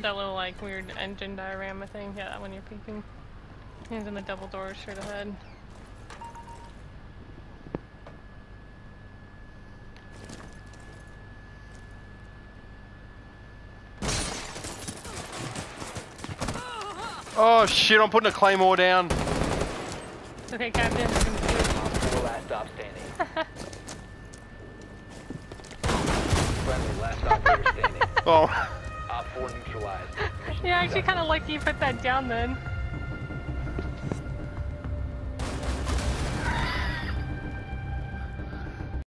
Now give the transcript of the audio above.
That little like weird engine diorama thing. Yeah, that one you're peeking. He's in the double doors straight ahead. Oh shit, I'm putting a claymore down. Okay, Captain. I can do Four last stop standing. Friendly last operator standing. Oh, 4 neutralized. Yeah, I actually kind of like you put that down then.